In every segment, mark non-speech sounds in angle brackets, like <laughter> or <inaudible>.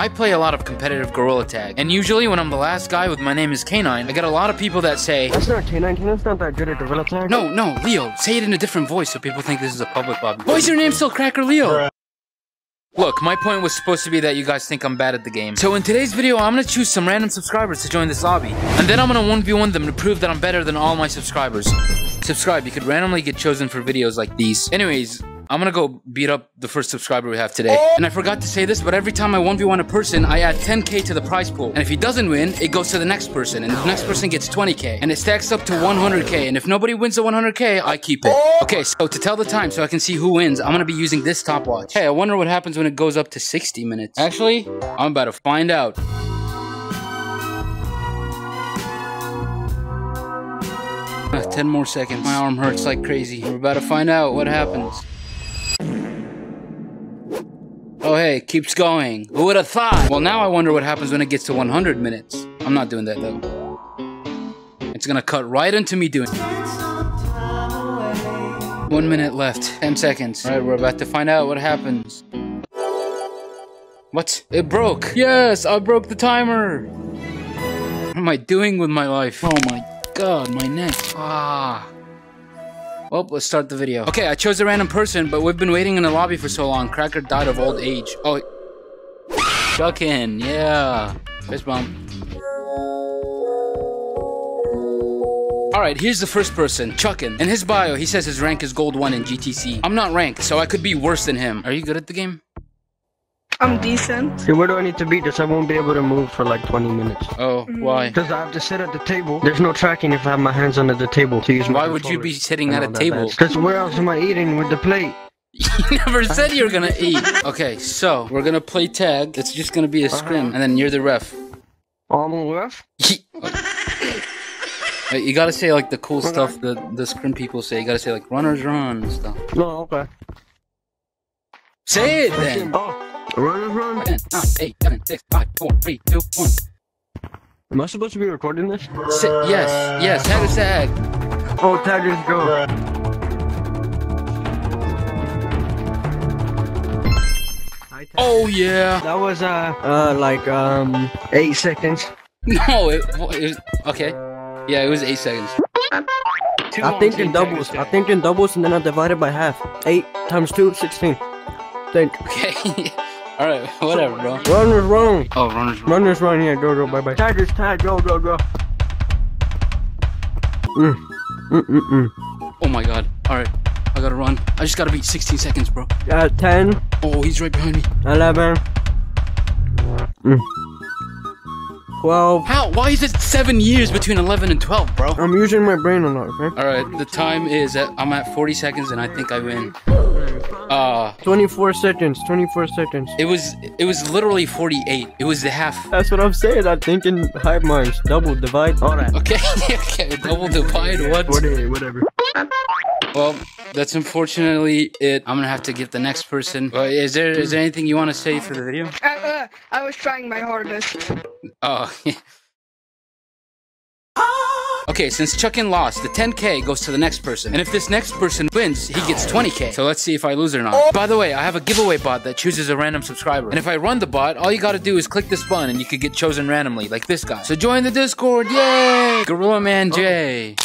I play a lot of competitive Gorilla Tag, and usually when I'm the last guy with my name is K9, I get a lot of people that say, That's not K9. K9's not that good at Gorilla Tag. No, no, Leo, say it in a different voice so people think this is a public lobby. Why is your name still Cracker Leo? Look, my point was supposed to be that you guys think I'm bad at the game. So in today's video, I'm gonna choose some random subscribers to join this lobby. And then I'm gonna 1v1 them to prove that I'm better than all my subscribers. Subscribe, you could randomly get chosen for videos like these. Anyways, I'm gonna go beat up the first subscriber we have today. And I forgot to say this, but every time I 1v1 a person, I add 10k to the prize pool. And if he doesn't win, it goes to the next person. And the next person gets 20k. And it stacks up to 100k. And if nobody wins the 100k, I keep it. Okay, so to tell the time so I can see who wins, I'm gonna be using this stopwatch. Hey, I wonder what happens when it goes up to 60 minutes. Actually, I'm about to find out. Uh, 10 more seconds. My arm hurts like crazy. We're about to find out what happens. Oh, hey, keeps going. Who would have thought? Well, now I wonder what happens when it gets to 100 minutes. I'm not doing that, though. It's gonna cut right into me doing One minute left. 10 seconds. Alright, we're about to find out what happens. What? It broke. Yes, I broke the timer. What am I doing with my life? Oh my god, my neck. Ah. Well, let's start the video. Okay, I chose a random person, but we've been waiting in the lobby for so long. Cracker died of old age. Oh. Chuckin, yeah. Fist bump. Alright, here's the first person, Chuckin. In his bio, he says his rank is gold 1 in GTC. I'm not ranked, so I could be worse than him. Are you good at the game? I'm decent. Okay, where do I need to be? Because I won't be able to move for like 20 minutes. Oh, mm. why? Because I have to sit at the table. There's no tracking if I have my hands under the table to use my Why would you be sitting at a table? Because where else am I eating with the plate? <laughs> You never said you were gonna eat. Okay, so we're gonna play tag. It's just gonna be a uh-huh. scrim, and then you're the ref. Oh, I'm on left? Wait, you gotta say like the cool stuff that the scrim people say. You gotta say like runners run and stuff. No, okay. Say it then. Oh, run, run. 10, 9, 8, 7, 6, 5, 4, 3, 2, 1. Am I supposed to be recording this? Say, yes, yes, tag is tag. Oh, taggers go. Oh yeah. That was, uh, uh, like, um, eight seconds. No, it, it was, okay. Yeah, it was 8 seconds. I think in doubles. I think in doubles and then I divided by half. 8 times 2, 16. Think. Okay. <laughs> Alright, <laughs> whatever, bro. Runners run. Oh, runners run. Runners run. Yeah, go, go, bye, bye. Tigers tag. Go, go, go. Mm. Mm, mm, mm. Oh my god. Alright, I gotta run. I just gotta beat 16 seconds, bro. Uh, 10, Oh, he's right behind me. 11, mm. 12. How? Why is it 7 years between 11 and 12, bro? I'm using my brain a lot, okay? Alright, the time is at, I'm at 40 seconds and I think I win. Uh, 24 seconds, 24 seconds. it was, it was literally 48. It was the half. That's what I'm saying. I'm thinking hive minds. Double, divide. Alright. Okay, <laughs> okay, double divide, what? 48, whatever. Well, that's unfortunately it. I'm gonna have to get the next person. Uh, is there, is there anything you want to say for the video? Uh, uh, I was trying my hardest. Oh, <laughs> Okay, since Chuckin lost, the 10k goes to the next person. And if this next person wins, he gets 20k. So let's see if I lose or not. By the way, I have a giveaway bot that chooses a random subscriber. And if I run the bot, all you gotta do is click this button and you could get chosen randomly, like this guy. So join the Discord, yay! Gorilla Man J.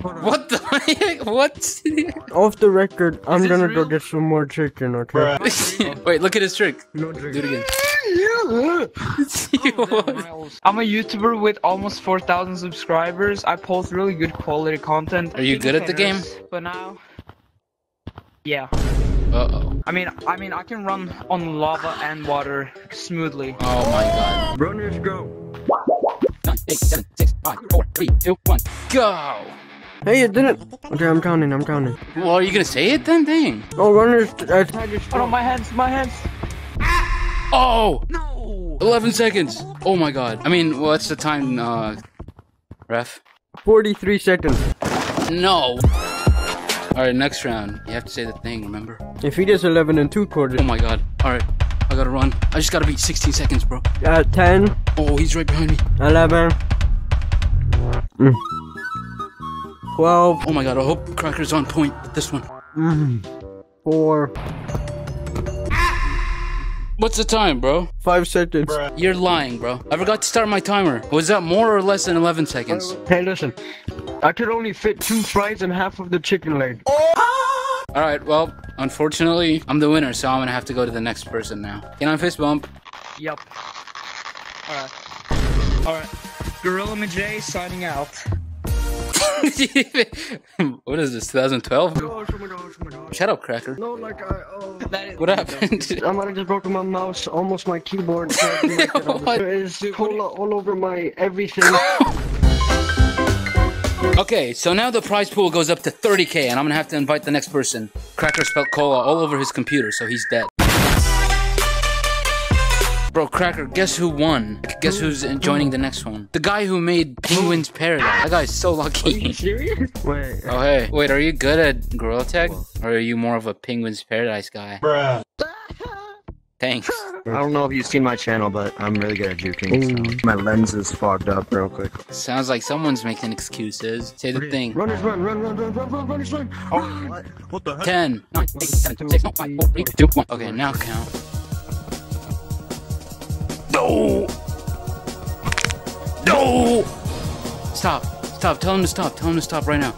What the heck? <laughs> What? Off the record, I'm gonna go get some more chicken, okay? <laughs> Wait, look at his trick. No Do it again. <laughs> I'm a YouTuber with almost 4,000 subscribers. I post really good quality content. Are you good at the game? But now, yeah. Uh-oh. I mean, I mean, I can run on lava and water smoothly. Oh my god. Runners go. Nine, eight, seven, six, five, four, three, two, one, go! Hey, it didn't. Okay, I'm counting, I'm counting. Well, are you gonna say it then? Dang. Oh, runners, uh, tigers Oh no, go. my hands, my hands. Oh! No. 11 seconds! Oh my god. I mean, what's the time, uh, ref? 43 seconds. No! Alright, next round. You have to say the thing, remember? If he does 11 and 2 quarters. Oh my god. Alright, I gotta run. I just gotta beat 16 seconds, bro. Uh, 10, Oh, he's right behind me. 11, mm. 12, Oh my god, I hope Cracker's on point with this one. mm. 4, What's the time, bro? Five seconds. You're lying, bro. I forgot to start my timer. Was that more or less than 11 seconds? Hey, listen. I could only fit two fries and half of the chicken leg. Oh. Alright, well, unfortunately, I'm the winner, so I'm gonna have to go to the next person now. Can I fist bump? Yep. Alright. Alright. Gorilla Majay signing out. <laughs> what is this, 2012? Gosh, oh my gosh, oh my gosh. Shut up, Cracker. No, like I. Oh. That is What happened? <laughs> I might have just broken my mouse, almost my keyboard. so I can make it on. What? There is cola all over my everything. <laughs> okay, so now the prize pool goes up to 30k, and I'm gonna have to invite the next person. Cracker spelled cola all over his computer, so he's dead. Bro, Cracker, guess who won? Guess who's joining the next one? The guy who made Penguin's Paradise. That guy's so lucky. serious? Wait. Oh, hey. Wait, are you good at Gorilla Tag? Or are you more of a Penguin's Paradise guy? Bruh. Thanks. I don't know if you've seen my channel, but I'm really good at juking. So mm. my lens is fogged up real quick. Sounds like someone's making excuses. Say the thing. Runners run, run, run, run, run, run, runners run. Oh, what the heck? 10, 9, 8, 7, 6, 5, 4, 3, 2, 1. Okay, now count. No! No! Stop. Stop. Tell him to stop. Tell him to stop right now.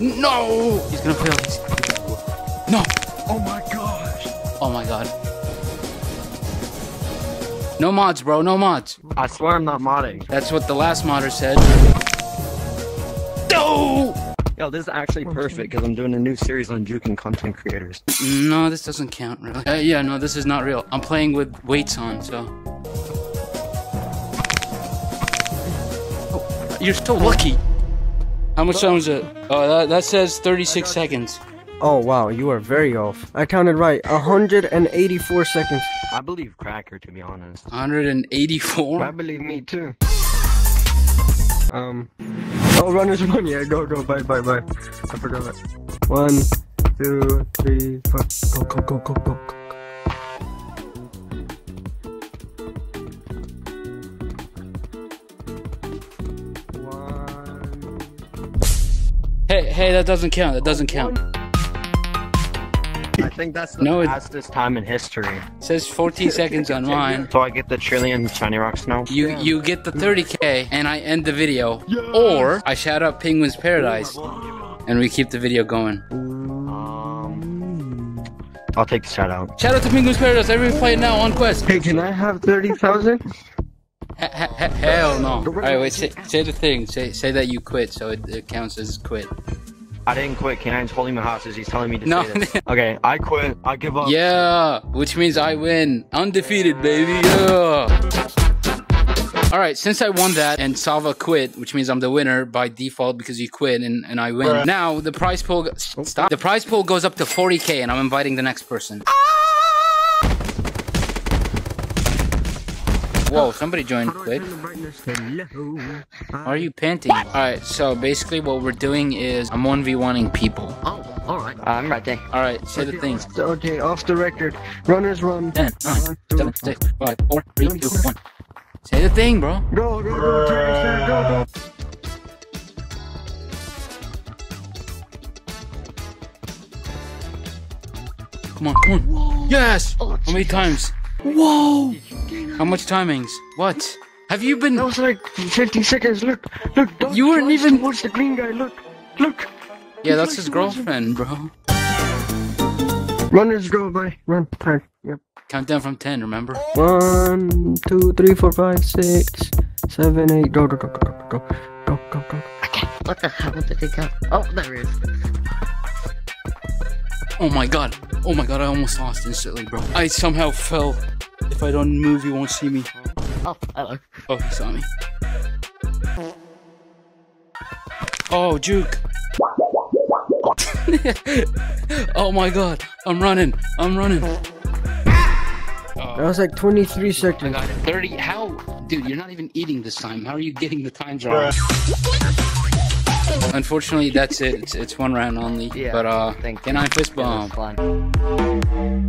No! He's gonna fail. He's... No! Oh my gosh. Oh my god. No mods, bro. No mods. I swear I'm not modding. That's what the last modder said. No! Yo, this is actually perfect because I'm doing a new series on juking content creators. No, this doesn't count, really. Uh, yeah, no, this is not real. I'm playing with weights on, so. Oh, you're so lucky. How much time is it? Oh, that, that says 36 seconds. Oh wow, you are very off. I counted right. 184 seconds. I believe Cracker, to be honest. 184? I believe me too. Um. Oh, runners run. Yeah, go, go. Bye, bye, bye. I forgot that. One, two, three, four. Go, go, go, go, go. One. Hey, hey, that doesn't count. That doesn't count. I think that's the No, it- fastest time in history. It says 14 <laughs> seconds on mine. So I get the trillion shiny rocks now. You you get the 30k and I end the video, or I shout out Penguin's Paradise, and we keep the video going. Um, I'll take the shout out. Shout out to Penguin's Paradise. Everybody play it now on Quest. Hey, can I have 30,000? He- he- he- Hell no. Alright, wait, say, say the thing. Say say that you quit so it, it counts as quit. I didn't quit. K9's holding me hostage. He's telling me to No. <laughs> Okay, I quit. I give up. Yeah, which means I win. Undefeated, baby. Yeah. Alright, since I won that and Salva quit, which means I'm the winner by default because you quit and, and I win. Now the prize pool oh. stop. The prize pool goes up to 40k and I'm inviting the next person. Ah! Whoa, somebody joined quick. Why are you panting? Alright, so basically what we're doing is I'm 1v1ing people. Oh, alright. I'm ready. Alright, say the things. Okay, off the record. Runners run. 10, 9, 7, 6, 5, 4, 3, 2, 1. Say the thing, bro. Go, go, go, Terry, go, go. Come on, come on. Yes! Oh, How many times? Whoa! How much timings? What? Have you been... That was like 50 seconds. Look, look. Don't You weren't even- towards the green guy. Look, look. Yeah, that's his girlfriend, bro. Runners go by. Run. Time. Yep. Count down from 10, remember? One, two, three, four, five, six, seven, eight. Go, go, go, go, go, go, go, go, go. Okay, What the hell did he go? Oh, there he is. Oh my god. Oh my god, I almost lost instantly, bro. I somehow fell. If I don't move, you won't see me. Oh, hello. Oh, he saw me. Oh, juke. <laughs> oh my god. I'm running. I'm running. That was like 23 I seconds. got it. 30. How? Dude, you're not even eating this time. How are you getting the times wrong? Unfortunately, that's it. It's, it's one round only. Yeah, but, uh, thank can I fist It was bump? fun.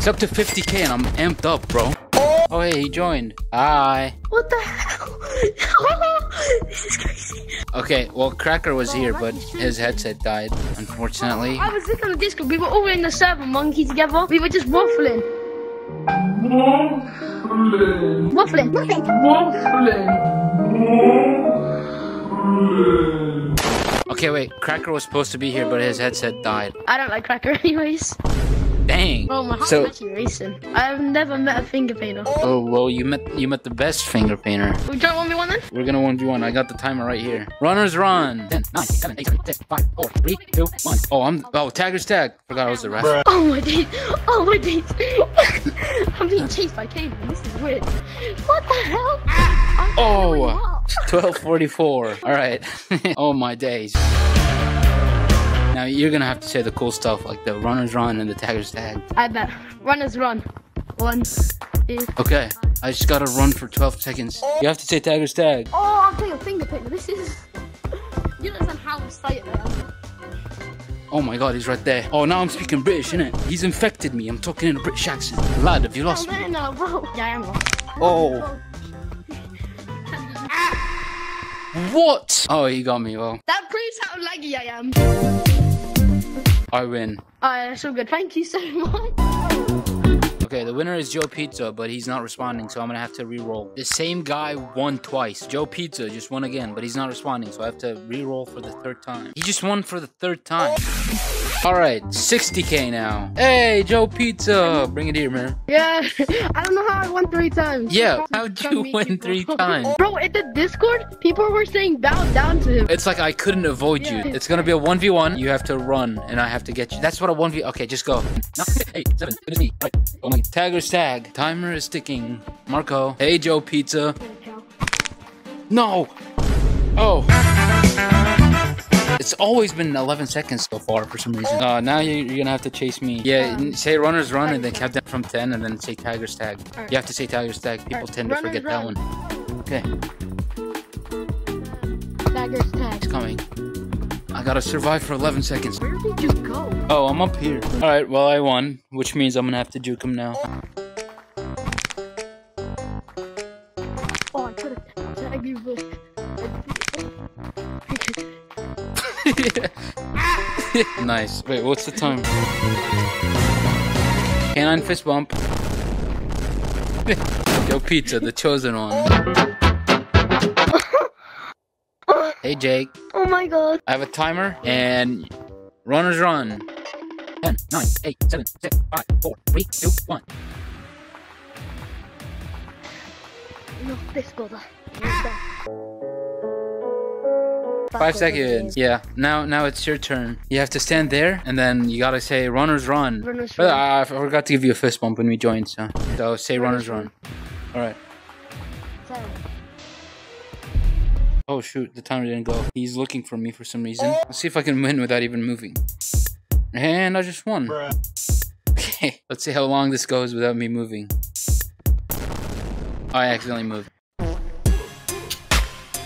It's up to 50k and I'm amped up, bro. Oh, hey, he joined. Hi. What the hell? <laughs> this is crazy. Okay, well, Cracker was here, but his headset died, unfortunately. I was looking on the Discord. We were all in the server monkey together. We were just waffling. waffling. Waffling. Waffling. Okay, wait, Cracker was supposed to be here, but his headset died. I don't like Cracker <laughs> anyways. Dang. Well, my heart's So, actually racing. I've never met a finger painter. oh well, you met you met the best finger painter. We try one v one then? We're gonna one v one. I got the timer right here. Runners run. 10, 9, 7, 8, 7, 6, 5, 4, 3, 2, 1. Oh, I'm oh Tagger's tag. Forgot I was the ref. Oh my days. Oh my days. <laughs> I'm being chased by cavemen. This is weird. What the hell? I'm Oh. 1244. Alright. <laughs> oh my days. Now you're gonna have to say the cool stuff like the runners run and the taggers tag. I bet. Runners run. One, two. Okay. I just gotta run for 12 seconds. You have to say taggers tag. Oh, I'm playing a finger painter. This is. You don't understand how excited I am. Oh my god, he's right there. Oh, now I'm speaking British, innit? He's infected me. I'm talking in a British accent. Lad, have you lost me? man, no, bro. Yeah, I am wrong. Oh. <laughs> What? Oh, he got me. Well, That proves how laggy I am. I win. Alright, that's all good. Thank you so much. Okay, the winner is Joe Pizza, but he's not responding, so I'm gonna have to re-roll. The same guy won twice. Joe Pizza just won again, but he's not responding, so I have to re-roll for the third time. He just won for the third time. All right, 60k now. Hey, Joe Pizza, bring it here, man. Yeah, <laughs> I don't know how I won three times. Yeah, how'd you win three <laughs> times? Bro, in the Discord, people were saying bow down to him. It's like I couldn't avoid you. It's gonna be a 1v1. You have to run, and I have to get you. That's what a 1v. Okay, just go. No, eight, <laughs> seven, it's me. Right. Oh my. Tagger's tag. Timer is ticking. Marco. Hey, Joe Pizza. No. Oh. It's always been 11 seconds so far for some reason. Uh, now you- you're gonna have to chase me. Yeah, n- say runners run and then count down from 10 and then say Tiger's tag. You have to say Tiger's tag. People Alright, tend to runners forget run. that one. Okay, Tiger's tag. it's coming. I gotta survive for 11 seconds. Where did you go? Oh, I'm up here. Alright, well, I won, which means I'm gonna have to juke him now. <laughs> nice. Wait, what's the time? K9 fist bump. <laughs> Yo, Pizza, the chosen one. <laughs> hey, Jake. oh my god. I have a timer, and runners run. 10, 9, 8, 7, 6, 5, 4, 3, 2, 1. No, this brother. Five seconds. Yeah. Now, now it's your turn. You have to stand there, and then you gotta say "runners run." Runners But run. I, I forgot to give you a fist bump when we joined, so so say "runners run." All right. Oh shoot, the timer didn't go. He's looking for me for some reason. Let's see if I can win without even moving. And I just won. Okay, <laughs> let's see how long this goes without me moving. I accidentally moved.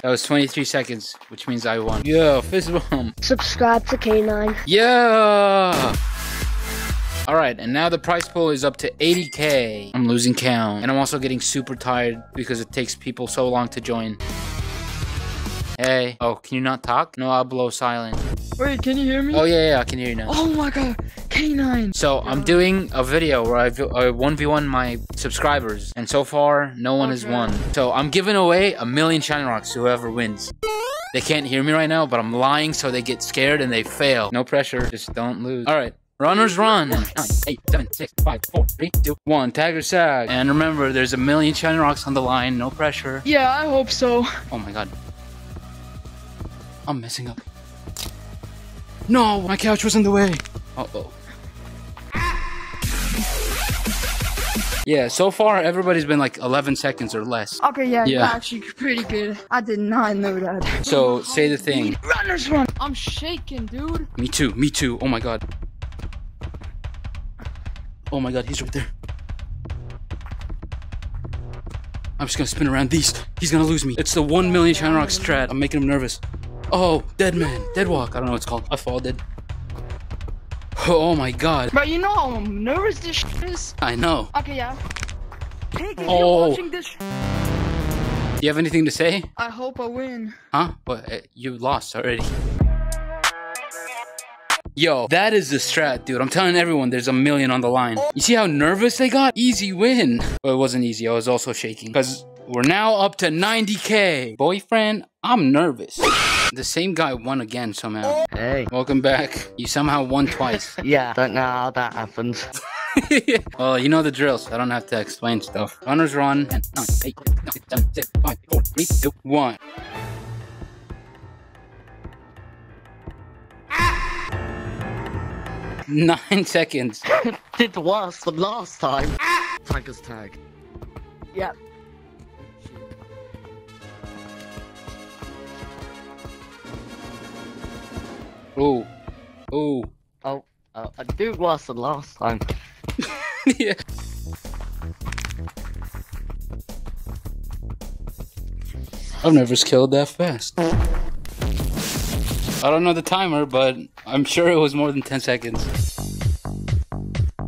That was 23 seconds, which means I won. Yeah, fist bump. Subscribe to K9. Yeah! Alright, and now the price pool is up to 80k. I'm losing count. And I'm also getting super tired because it takes people so long to join. Hey. Oh, can you not talk? No, I'll blow silent. Wait, can you hear me? Oh, yeah, yeah, I can hear you now. Oh my god, K9. So I'm doing a video where I I 1v1 my subscribers, and so far no one has won. So I'm giving away a million shiny rocks to whoever wins. They can't hear me right now, but I'm lying so they get scared and they fail. No pressure, just don't lose. All right. Runners run. Nine, eight, seven, six, five, four, three, two, one. Tag or sag. And remember, there's a million shiny rocks on the line. No pressure. Yeah, I hope so. Oh my god. I'm messing up. No, my couch was in the way. Uh oh. Yeah, so far everybody's been like 11 seconds or less. Okay, yeah, Yeah. that's actually pretty good. I did not know that. So say the thing. Runners <laughs> run. I'm shaking, dude. Me too, me too. Oh my god. Oh my god, he's right there. I'm just gonna spin around these. He's gonna lose me. It's the 1 million Shine Rock strat. I'm making him nervous. Oh, dead man. Dead walk. I don't know what it's called. I fall dead. Oh my god. Bro, you know how nervous this shit is? I know. Okay, yeah. Pig, if Oh. you're watching this sh- You have anything to say? I hope I win. Huh? But uh, you lost already. Yo, that is the strat, dude. I'm telling everyone there's a million on the line. You see how nervous they got? Easy win. Well, it wasn't easy. I was also shaking. Because we're now up to 90k. Boyfriend, I'm nervous. The same guy won again somehow. Hey. Welcome back. You somehow won twice. <laughs> Yeah, don't know how that happens. <laughs> well, you know the drill, so I don't have to explain stuff. Runners run. And nine, eight, nine, seven, six, five, four, three, two, one. <laughs> Nine seconds. Did worse than last time. Tiger's tag. Yep. Ooh. Ooh. Oh, uh, I do worse than last time. <laughs> yeah. I've never scaled that fast. I don't know the timer, but I'm sure it was more than 10 seconds.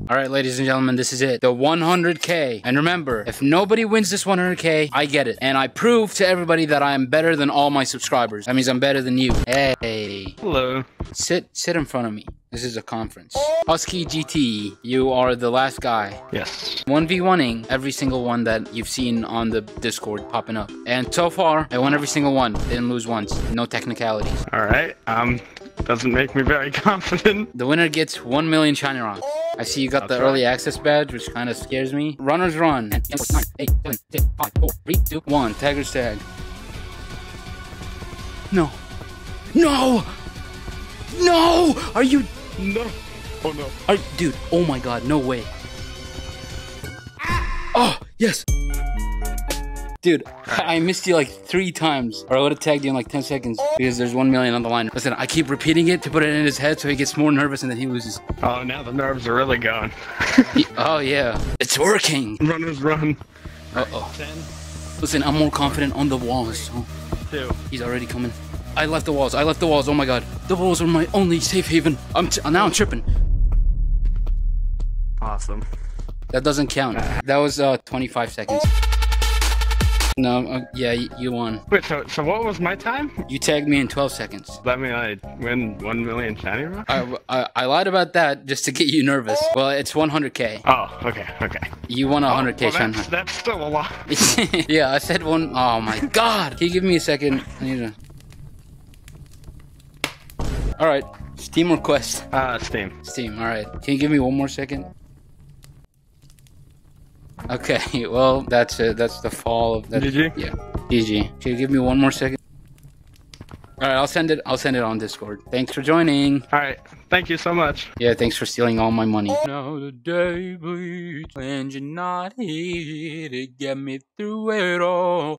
Alright, ladies and gentlemen, this is it. The 100k. And remember, if nobody wins this 100k, I get it. And I prove to everybody that I am better than all my subscribers. That means I'm better than you. Hey. Hello. Sit, sit in front of me. This is a conference. Husky GT, you are the last guy. Yes. 1v1ing every single one that you've seen on the Discord popping up. And so far, I won every single one. Didn't lose once. No technicalities. All right. Um, doesn't make me very <laughs> confident. The winner gets 1 million shiny rocks. I see you got the That's early access badge, which kind of scares me. Runners run. 9, 8, 7, 6, 5, 4, 3, 2, 1. Tagger's tag. No. No! No! Are you... No. Oh no. Are, dude, oh my god, no way. Ah! Oh, yes! Dude, I missed you like three times, or I would have tagged you in like 10 seconds because there's 1 million on the line. Listen, I keep repeating it to put it in his head so he gets more nervous and then he loses. Oh, now the nerves are really going. Oh, yeah. It's working! Runners run. Uh oh. Ten, Listen, I'm more confident on the walls. So two. he's already coming. I left the walls. I left the walls. Oh my god. The walls are my only safe haven. I'm now I'm tripping. Awesome. That doesn't count. That was uh 25 seconds. No, uh, yeah, you won. Wait, so so what was my time? You tagged me in 12 seconds. That mean I win one million shiny rocks? I, I, I lied about that just to get you nervous. Well, it's 100k. Oh, okay, okay. You won 100k, well, Shanghai. that's, that's still a lot. <laughs> yeah, I said one. Oh my <laughs> god. Can you give me a second? I need to. Alright. Steam request. Uh, Steam. Steam, alright. Can you give me one more second? Okay, <laughs> well, that's it. That's the fall of that. GG? Yeah. GG. Can you give me one more second? Alright, I'll send it I'll send it on Discord. Thanks for joining. All right. Thank you so much. Yeah, thanks for stealing all my money. Now the day bleeds when you're not here to get me through it all.